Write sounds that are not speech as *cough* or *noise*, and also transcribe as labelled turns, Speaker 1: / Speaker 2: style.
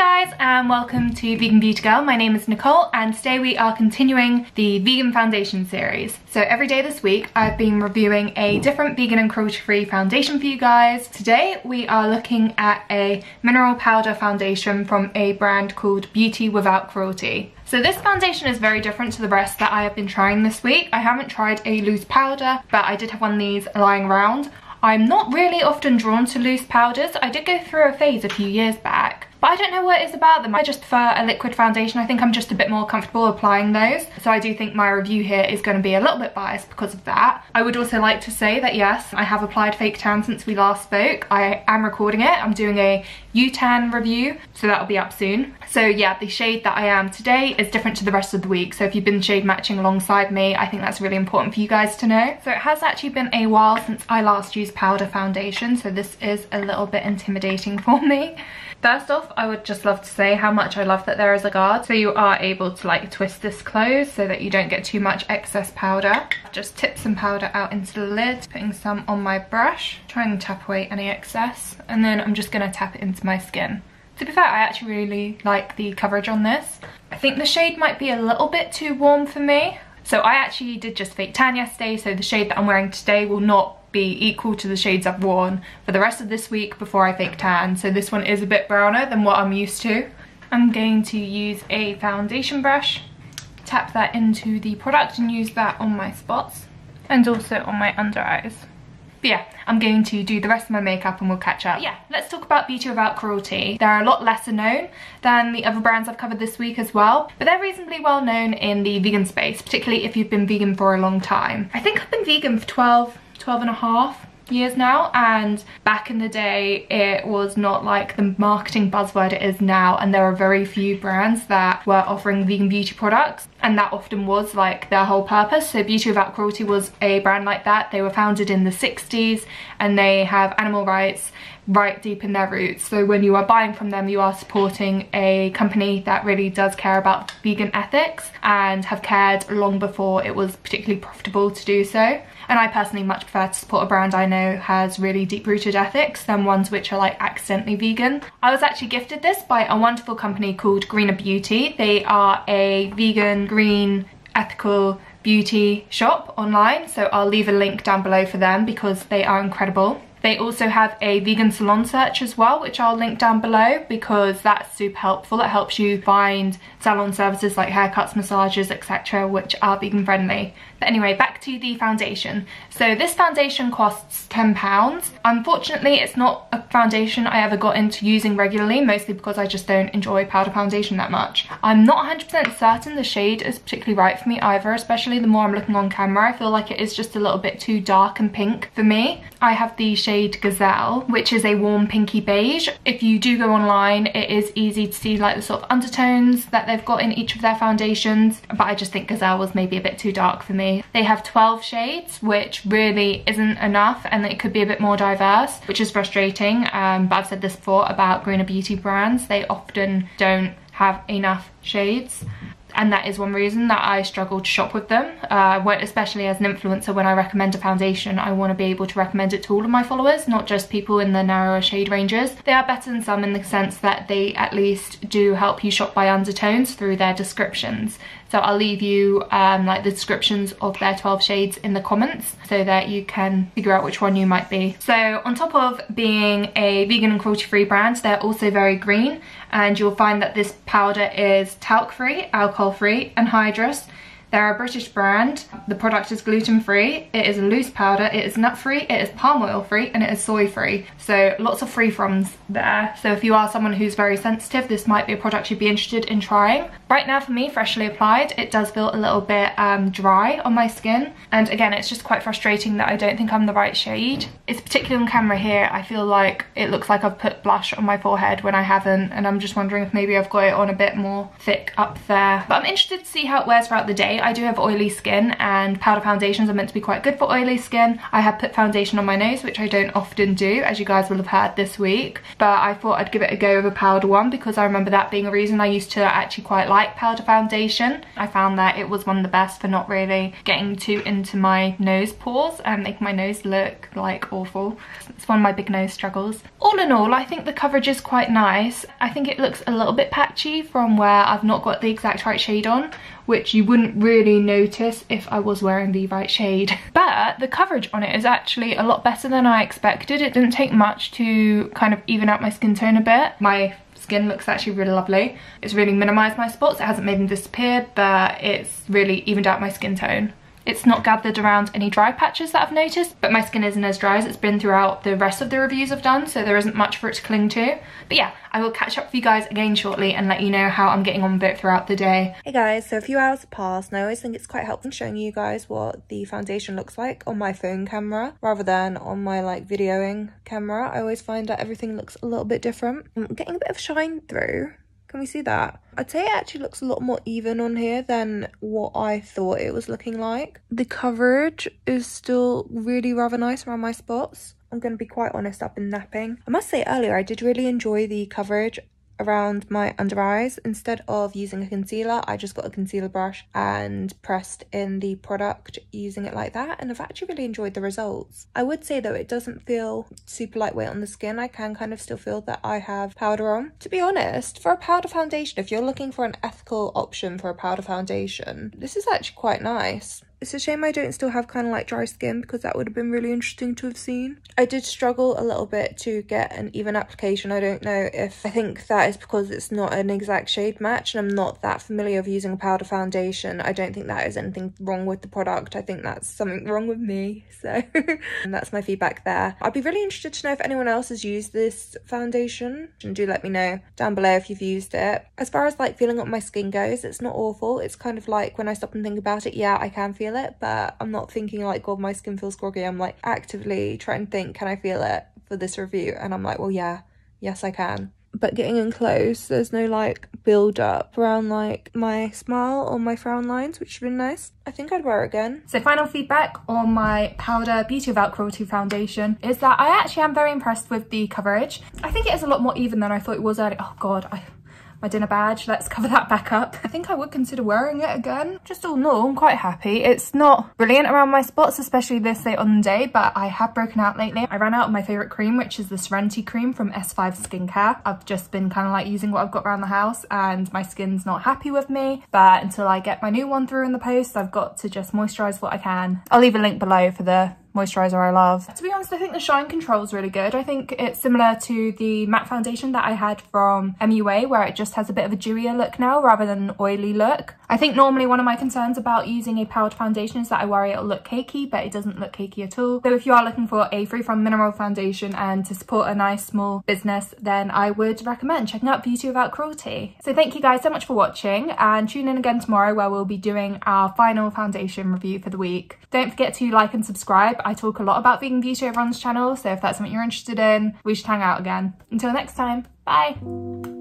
Speaker 1: guys and welcome to Vegan Beauty Girl. My name is Nicole and today we are continuing the vegan foundation series. So every day this week I've been reviewing a different vegan and cruelty free foundation for you guys. Today we are looking at a mineral powder foundation from a brand called Beauty Without Cruelty. So this foundation is very different to the rest that I have been trying this week. I haven't tried a loose powder but I did have one of these lying around. I'm not really often drawn to loose powders. I did go through a phase a few years back but I don't know what it is about them. I just prefer a liquid foundation. I think I'm just a bit more comfortable applying those. So I do think my review here is going to be a little bit biased because of that. I would also like to say that yes, I have applied fake tan since we last spoke. I am recording it. I'm doing a U-tan review, so that'll be up soon. So yeah, the shade that I am today is different to the rest of the week. So if you've been shade matching alongside me, I think that's really important for you guys to know. So it has actually been a while since I last used powder foundation, so this is a little bit intimidating *laughs* for me. First off, I would just love to say how much I love that there is a guard. So you are able to like twist this closed so that you don't get too much excess powder. Just tip some powder out into the lid, putting some on my brush, trying to tap away any excess. And then I'm just gonna tap it into my skin. To be fair, I actually really like the coverage on this. I think the shade might be a little bit too warm for me. So I actually did just fake tan yesterday, so the shade that I'm wearing today will not be equal to the shades I've worn for the rest of this week before I fake tan. So this one is a bit browner than what I'm used to. I'm going to use a foundation brush, tap that into the product and use that on my spots and also on my under eyes. But yeah, I'm going to do the rest of my makeup and we'll catch up. Yeah, let's talk about Beauty Without Cruelty. They're a lot lesser known than the other brands I've covered this week as well, but they're reasonably well known in the vegan space, particularly if you've been vegan for a long time. I think I've been vegan for 12, 12 and a half years now and back in the day it was not like the marketing buzzword it is now and there are very few brands that were offering vegan beauty products and that often was like their whole purpose so Beauty Without Cruelty was a brand like that they were founded in the 60s and they have animal rights right deep in their roots. So when you are buying from them, you are supporting a company that really does care about vegan ethics and have cared long before it was particularly profitable to do so. And I personally much prefer to support a brand I know has really deep rooted ethics than ones which are like accidentally vegan. I was actually gifted this by a wonderful company called Greener Beauty. They are a vegan, green, ethical beauty shop online so I'll leave a link down below for them because they are incredible. They also have a vegan salon search as well, which I'll link down below because that's super helpful. It helps you find salon services like haircuts, massages, etc. which are vegan friendly. But anyway, back to the foundation. So this foundation costs £10. Unfortunately, it's not a foundation I ever got into using regularly, mostly because I just don't enjoy powder foundation that much. I'm not 100% certain the shade is particularly right for me either, especially the more I'm looking on camera. I feel like it is just a little bit too dark and pink for me. I have the shade Gazelle, which is a warm pinky beige. If you do go online, it is easy to see like the sort of undertones that they've got in each of their foundations, but I just think Gazelle was maybe a bit too dark for me. They have 12 shades, which really isn't enough and it could be a bit more diverse, which is frustrating. Um, but I've said this before about greener beauty brands. They often don't have enough shades and that is one reason that I struggle to shop with them. Uh, especially as an influencer, when I recommend a foundation, I want to be able to recommend it to all of my followers, not just people in the narrower shade ranges. They are better than some in the sense that they at least do help you shop by undertones through their descriptions. So I'll leave you um, like the descriptions of their 12 shades in the comments so that you can figure out which one you might be. So on top of being a vegan and cruelty free brand, they're also very green and you'll find that this powder is talc free, alcohol free, and anhydrous they're a British brand. The product is gluten free. It is a loose powder. It is nut free. It is palm oil free and it is soy free. So lots of free froms there. So if you are someone who's very sensitive, this might be a product you'd be interested in trying. Right now for me, freshly applied, it does feel a little bit um, dry on my skin. And again, it's just quite frustrating that I don't think I'm the right shade. It's particularly on camera here, I feel like it looks like I've put blush on my forehead when I haven't. And I'm just wondering if maybe I've got it on a bit more thick up there. But I'm interested to see how it wears throughout the day. I do have oily skin and powder foundations are meant to be quite good for oily skin. I have put foundation on my nose, which I don't often do, as you guys will have heard this week. But I thought I'd give it a go with a powder one because I remember that being a reason I used to actually quite like powder foundation. I found that it was one of the best for not really getting too into my nose pores and making my nose look like awful. It's one of my big nose struggles. All in all, I think the coverage is quite nice. I think it looks a little bit patchy from where I've not got the exact right shade on, which you wouldn't really notice if I was wearing the right shade. *laughs* But the coverage on it is actually a lot better than I expected. It didn't take much to kind of even out my skin tone a bit. My skin looks actually really lovely. It's really minimised my spots. It hasn't made them disappear, but it's really evened out my skin tone. It's not gathered around any dry patches that I've noticed, but my skin isn't as dry as it's been throughout the rest of the reviews I've done, so there isn't much for it to cling to. But yeah, I will catch up with you guys again shortly and let you know how I'm getting on with it throughout the day.
Speaker 2: Hey guys, so a few hours have passed and I always think it's quite helpful showing you guys what the foundation looks like on my phone camera rather than on my like videoing camera. I always find that everything looks a little bit different. I'm getting a bit of shine through can we see that? I'd say it actually looks a lot more even on here than what I thought it was looking like. The coverage is still really rather nice around my spots. I'm going to be quite honest, I've been napping. I must say earlier, I did really enjoy the coverage around my under eyes. Instead of using a concealer, I just got a concealer brush and pressed in the product using it like that. And I've actually really enjoyed the results. I would say though, it doesn't feel super lightweight on the skin. I can kind of still feel that I have powder on. To be honest, for a powder foundation, if you're looking for an ethical option for a powder foundation, this is actually quite nice. It's a shame I don't still have kind of like dry skin because that would have been really interesting to have seen. I did struggle a little bit to get an even application. I don't know if I think that is because it's not an exact shade match and I'm not that familiar with using a powder foundation. I don't think that is anything wrong with the product. I think that's something wrong with me. So *laughs* and that's my feedback there. I'd be really interested to know if anyone else has used this foundation and do let me know down below if you've used it. As far as like feeling what my skin goes, it's not awful. It's kind of like when I stop and think about it, yeah, I can feel it, but I'm not thinking like, God, my skin feels groggy. I'm like actively trying to think, can I feel it for this review? And I'm like, well, yeah, yes, I can. But getting in close, there's no like build up around like my smile or my frown lines, which has been nice. I think I'd wear it again.
Speaker 1: So final feedback on my powder Beauty Without Cruelty foundation is that I actually am very impressed with the coverage. I think it is a lot more even than I thought it was earlier. Oh God, I my dinner badge. Let's cover that back up. I think I would consider wearing it again. Just all in all, I'm quite happy. It's not brilliant around my spots, especially this late on the day, but I have broken out lately. I ran out of my favourite cream, which is the Serenity cream from S5 Skincare. I've just been kind of like using what I've got around the house and my skin's not happy with me, but until I get my new one through in the post, I've got to just moisturise what I can. I'll leave a link below for the moisturiser I love. To be honest, I think the shine control is really good. I think it's similar to the matte foundation that I had from MUA where it just has a bit of a dewier look now rather than an oily look. I think normally one of my concerns about using a powdered foundation is that I worry it'll look cakey, but it doesn't look cakey at all. So if you are looking for a free from mineral foundation and to support a nice small business, then I would recommend checking out Beauty Without Cruelty. So thank you guys so much for watching and tune in again tomorrow where we'll be doing our final foundation review for the week. Don't forget to like and subscribe. I talk a lot about vegan beauty over on this channel, so if that's something you're interested in, we should hang out again. Until next time, bye!